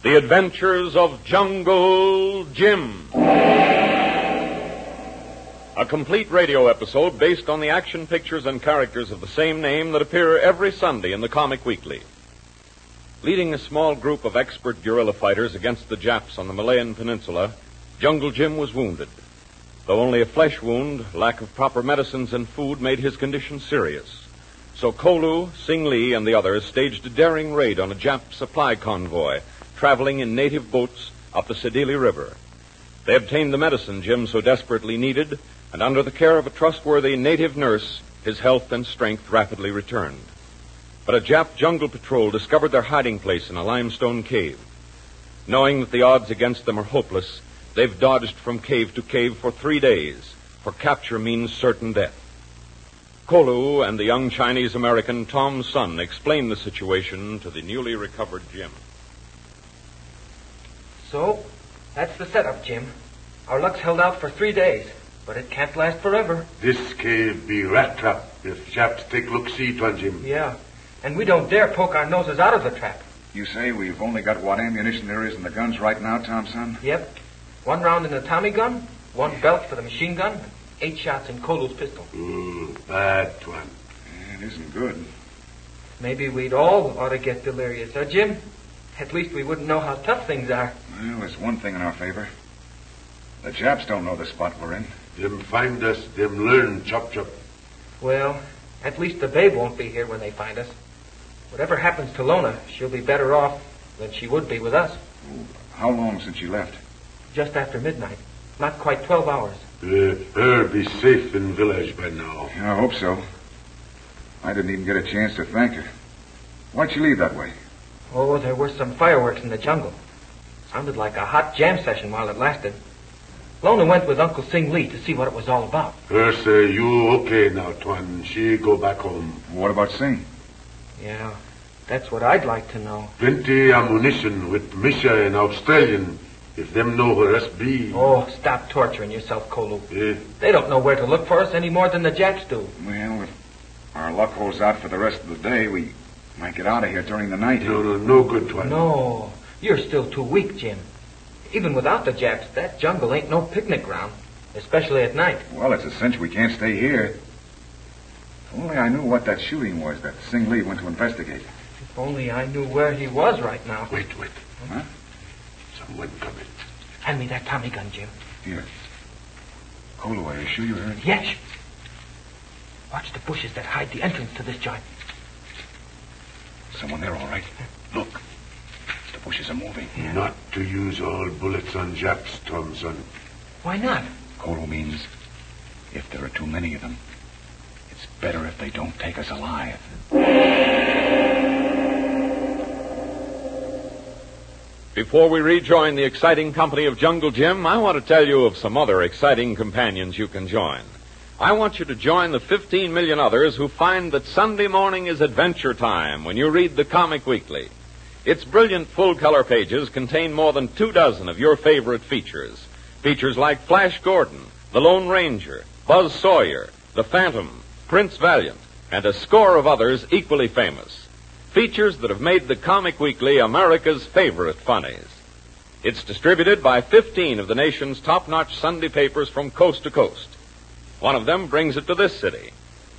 The Adventures of Jungle Jim. A complete radio episode based on the action pictures and characters of the same name that appear every Sunday in the Comic Weekly. Leading a small group of expert guerrilla fighters against the Japs on the Malayan Peninsula, Jungle Jim was wounded. Though only a flesh wound, lack of proper medicines and food made his condition serious. So Kolu, Sing Lee, and the others staged a daring raid on a Jap supply convoy traveling in native boats up the Sedili River. They obtained the medicine Jim so desperately needed, and under the care of a trustworthy native nurse, his health and strength rapidly returned. But a Jap jungle patrol discovered their hiding place in a limestone cave. Knowing that the odds against them are hopeless, they've dodged from cave to cave for three days, for capture means certain death. Kolu and the young Chinese American Tom Sun explained the situation to the newly recovered Jim. So, that's the setup, Jim. Our luck's held out for three days, but it can't last forever. This cave be rat trap if Japs take look see to Jim. Yeah, and we don't dare poke our noses out of the trap. You say we've only got what ammunition there is in the guns right now, Thompson? Yep. One round in the Tommy gun, one belt for the machine gun, eight shots in Kolu's pistol. Mm, bad one. It isn't good. Maybe we'd all ought to get delirious, huh, Jim? At least we wouldn't know how tough things are. Well, there's one thing in our favor. The Japs don't know the spot we're in. Them find us, them learn chop chop. Well, at least the babe won't be here when they find us. Whatever happens to Lona, she'll be better off than she would be with us. How long since she left? Just after midnight. Not quite 12 hours. Uh, her be safe in village by now. I hope so. I didn't even get a chance to thank her. Why'd she leave that way? Oh, there were some fireworks in the jungle. Sounded like a hot jam session while it lasted. Lona went with Uncle Sing Lee to see what it was all about. Her say you okay now, Tuan. She go back home. What about Sing? Yeah, that's what I'd like to know. Plenty ammunition with Misha and Australian. If them know where us be. Oh, stop torturing yourself, Kolu. Eh, They don't know where to look for us any more than the Japs do. Well, if our luck holds out for the rest of the day, we might get out of here during the night. no, no, no good, Tuan. No, you're still too weak, Jim. Even without the Japs, that jungle ain't no picnic ground, especially at night. Well, it's a cinch we can't stay here. If only I knew what that shooting was that Sing Lee went to investigate. If only I knew where he was right now. Wait, wait. Huh? Someone coming. Hand me that Tommy gun, Jim. Here. Kolu, are you sure you heard? Yes. Watch the bushes that hide the entrance to this joint. Someone there, all right. Look. The bushes are moving. Not to use all bullets on Japs, Thompson. Why not? Kolu means if there are too many of them, it's better if they don't take us alive. Before we rejoin the exciting company of Jungle Jim, I want to tell you of some other exciting companions you can join. I want you to join the 15 million others who find that Sunday morning is adventure time when you read the Comic Weekly. Its brilliant full color pages contain more than two dozen of your favorite features. Features like Flash Gordon, The Lone Ranger, Buzz Sawyer, The Phantom, Prince Valiant, and a score of others equally famous. Features that have made the Comic Weekly America's favorite funnies. It's distributed by 15 of the nation's top notch Sunday papers from coast to coast. One of them brings it to this city.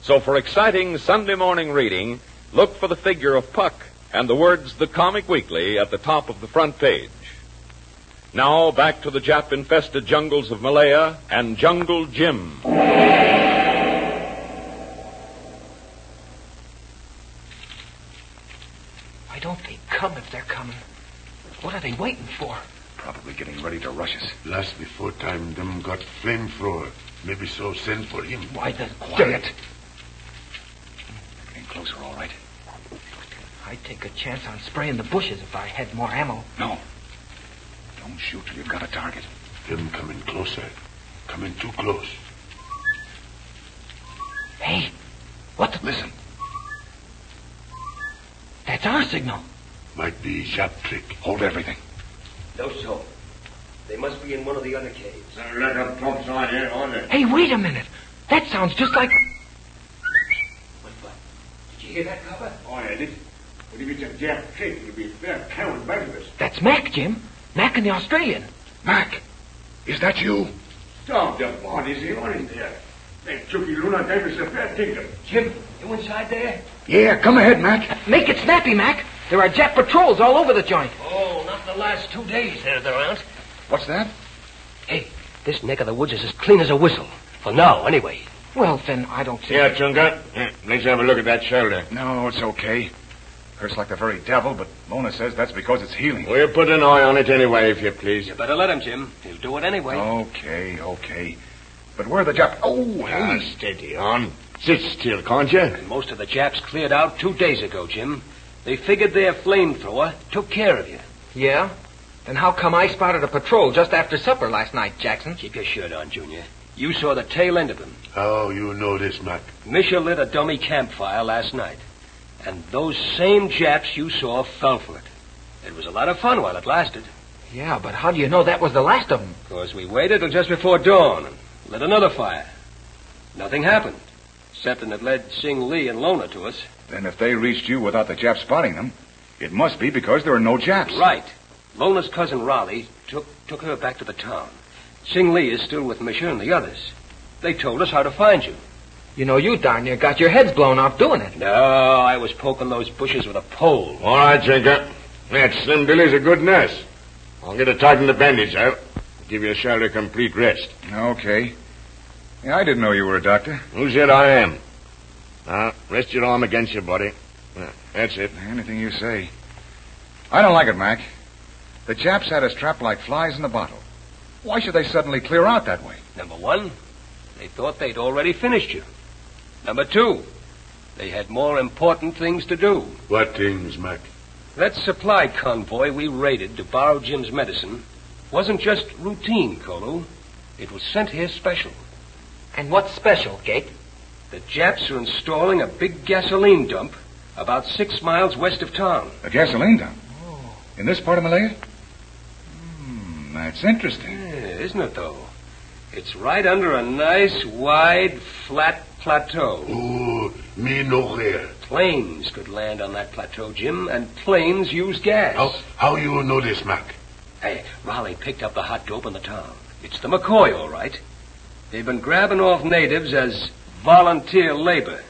So for exciting Sunday morning reading, look for the figure of Puck and the words The Comic Weekly at the top of the front page. Now back to the Jap infested jungles of Malaya and Jungle Jim. Why don't they come if they're coming? What are they waiting for? Probably getting ready to rush us. Last before time, them got flamethrower. Maybe so send for him. Why the Quiet. dirt? Getting closer, all right. I'd take a chance on spraying the bushes if I had more ammo. No. Don't shoot till you've got a target. Them coming closer. Coming too close. Hey, what the... Listen. That's our signal. Might be Jap trick. Hold everything. No, so. They must be in one of the other caves. Let them pumps on in on it. Hey, wait a minute. That sounds just like... What, what? Did you hear that, Cobber? Oh, I did. But if it's a Jap trick, it'll be fair counting back of us. That's Mac, Jim. Mac and the Australian. Mac, is that you? Tom, the body's the on in there. Hey, Chucky Luna gave us a fair tinker. Jim, you inside there? Yeah, come ahead, Mac. Make it snappy, Mac. There are Jap patrols all over the joint. Oh, not the last two days they're around. What's that? Hey, this neck of the woods is as clean as a whistle. For now, anyway. Well, then, I don't see... Yeah, Chunga. Yeah, let's have a look at that shoulder. No, it's okay. Hurts like the very devil, but Mona says that's because it's healing. We'll put an eye on it anyway, if you please. You better let him, Jim. He'll do it anyway. Okay, okay. But where are the Jap? Oh, Ah, steady on. Sit still, can't you? And most of the Japs cleared out two days ago, Jim. They figured their flamethrower took care of you. Yeah? Then how come I spotted a patrol just after supper last night, Jackson? Keep your shirt on, Junior. You saw the tail end of them. How you know this, Mac? Misha lit a dummy campfire last night. And those same Japs you saw fell for it. It was a lot of fun while it lasted. Yeah, but how do you know that was the last of them? Of course, we waited till just before dawn and lit another fire. Nothing happened, except that it led Sing Lee and Lona to us. Then if they reached you without the Japs spotting them, it must be because there are no Japs. Right. Lona's cousin Raleigh took took her back to the town. Sing Lee is still with Misha and the others. They told us how to find you. You know, you darn near got your heads blown off doing it. No, I was poking those bushes with a pole. All right, Chunga. That Slim Billy's a good nurse. I'll get her tighten the bandage out. Give your shoulder complete rest. Okay. Yeah, I didn't know you were a doctor. Who said I am? Now, rest your arm against your body. Ah, that's it. Anything you say. I don't like it, Mac. The Japs had us trapped like flies in a bottle. Why should they suddenly clear out that way? Number one, they thought they'd already finished you. Number two, they had more important things to do. What things, Mac? That supply convoy we raided to borrow Jim's medicine wasn't just routine, Kolu. It was sent here special. And what's special, Gate? The Japs are installing a big gasoline dump about six miles west of town. A gasoline dump. In this part of Malaya? Hmm, that's interesting. Yeah, isn't it, though? It's right under a nice, wide, flat plateau. Oh, me no here. Planes could land on that plateau, Jim, and planes use gas. How, how you know this, Mac? Hey, Raleigh picked up the hot dope in the town. It's the McCoy, all right. They've been grabbing off natives as volunteer labor,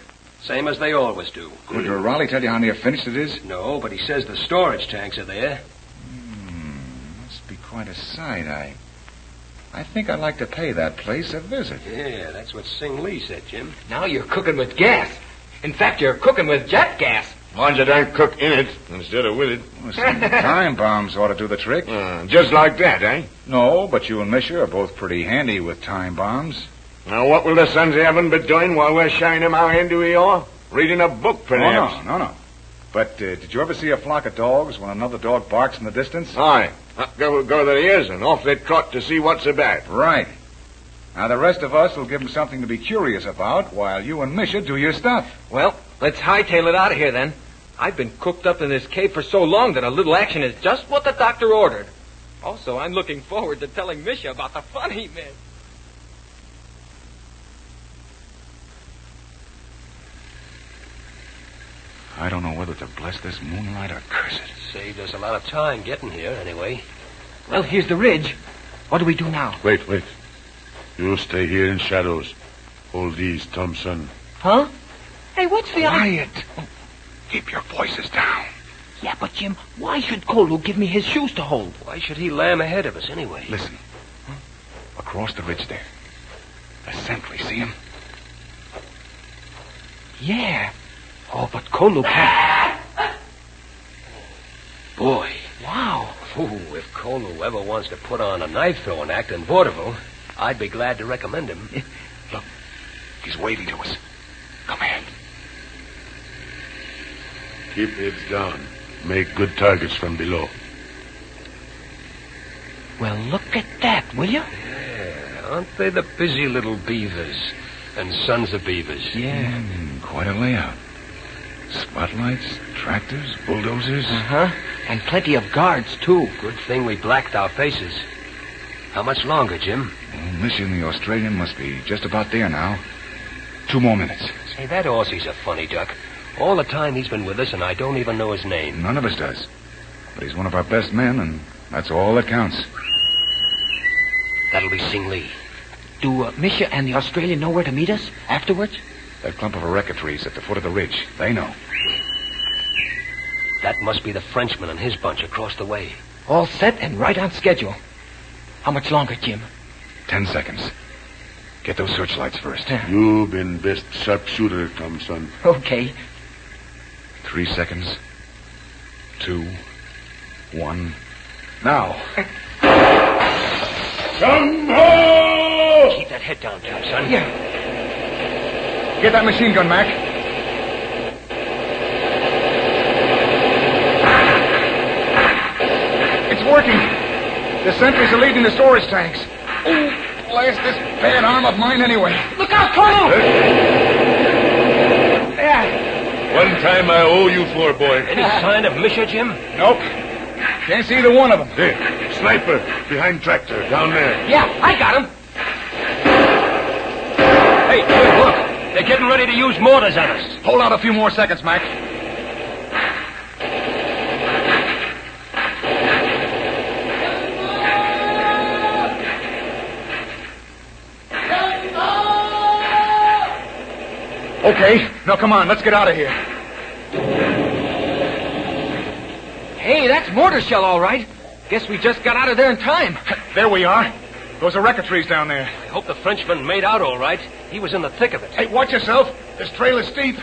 same as they always do. Could uh, Raleigh tell you how near finished it is? No, but he says the storage tanks are there. Must be quite a sight. I, I think I'd like to pay that place a visit. Yeah, that's what Sing Lee said, Jim. Now you're cooking with gas. In fact, you're cooking with jet gas. Mind you don't cook in it instead of with it. Well, some time bombs ought to do the trick. Uh, just like that, eh? No, but you and Misha are both pretty handy with time bombs. Now, what will the sons of heaven be doing while we're showing them how handy we are? Reading a book, perhaps. Oh, no, no, no. But uh, did you ever see a flock of dogs when another dog barks in the distance? Aye. Up go, go their ears and off they trot to see what's about. Right. Now, the rest of us will give them something to be curious about while you and Misha do your stuff. Well, let's hightail it out of here then. I've been cooked up in this cave for so long that a little action is just what the doctor ordered. Also, I'm looking forward to telling Misha about the fun he missed. I don't know whether to bless this moonlight or curse it. Saved us a lot of time getting here, anyway. Well, here's the ridge. What do we do now? Wait, wait. You stay here in shadows. Hold these, Thompson. Huh? Hey, what's the Quiet. Keep your voices down. Yeah, but Jim, why should Kolu give me his shoes to hold? Why should he lamb ahead of us, anyway? Listen. Huh? Across the ridge there. The sentry, see him? Yeah. Oh, but Kolu can't. Boy, Wow. ooh, if Kolu ever wants to put on a knife-throwing act in vaudeville, I'd be glad to recommend him. Look, he's waving to us. Come ahead. Keep heads down. Make good targets from below. Well, look at that, will you? Yeah, aren't they the busy little beavers and sons of beavers? Yeah. Hmm, quite a layout. Spotlights, tractors, bulldozers. Uh-huh. And plenty of guards, too. Good thing we blacked our faces. How much longer, Jim? Misha and the Australian must be just about there now. Two more minutes. Say, that Aussie's a funny duck. All the time he's been with us, and I don't even know his name. None of us does. But he's one of our best men, and that's all that counts. That'll be Sing Lee. Do uh, Misha and the Australian know where to meet us afterwards? That clump of areca trees at the foot of the ridge. They know. That must be the Frenchman and his bunch across the way. All set and right on schedule. How much longer, Jim? Ten seconds. Get those searchlights first. You been best sharpshooter, Tom, son. Okay. Three seconds. Two. One. Now. Come home! Keep that head down, Tom, son. Yeah. Get that machine gun, Mac. It's working. The sentries are leading the storage tanks. Oh, blast this bad arm of mine anyway. Look out, Colonel! Yeah. One time I owe you for, boy. Any sign of Misha, Jim? Nope. Can't see either one of them. There, sniper, behind tractor, down there. Yeah, I got him. Hey, Jim, look. They're getting ready to use mortars on us. Hold out a few more seconds, Mac. Okay, now come on, let's get out of here. Hey, that's mortar shell, all right. Guess we just got out of there in time. There we are. Those areca trees down there. I hope the Frenchman made out all right. He was in the thick of it. Hey, watch yourself. This trail is steep.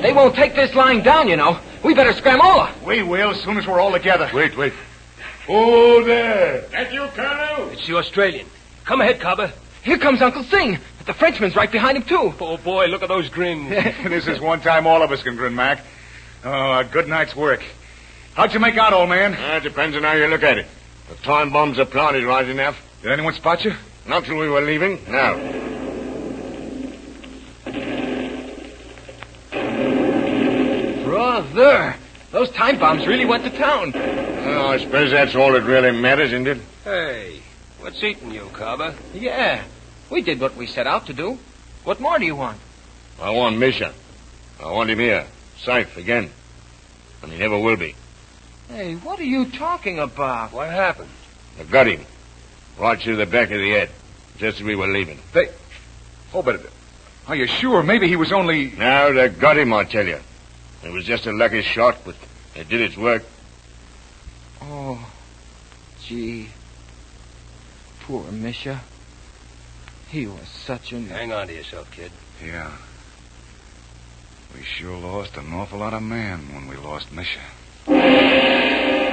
They won't take this lying down, you know. We better scramola. We will as soon as we're all together. Wait, wait. Oh, there. That you, Colonel? It's the Australian. Come ahead, Cobber. Here comes Uncle Sing. The Frenchman's right behind him, too. Oh, boy, look at those grins. this is one time all of us can grin, Mac. Oh, a good night's work. How'd you make out, old man? Ah, it depends on how you look at it. The time bombs are planted right enough. Did anyone spot you? Not till we were leaving. No. Brother, those time bombs really went to town. Well, I suppose that's all that really matters, isn't it? Hey, what's eating you, Cobber? Yeah, we did what we set out to do. What more do you want? I want Misha. I want him here. Safe again. And he never will be. Hey, what are you talking about? What happened? I got him. Right through the back of the head. Just as we were leaving. They. Oh, but. Are you sure? Maybe he was only. Now they got him, I tell you. It was just a lucky shot, but it did its work. Oh, gee. Poor Misha. He was such a... Hang on to yourself, kid. Yeah. We sure lost an awful lot of man when we lost Misha. Thank you.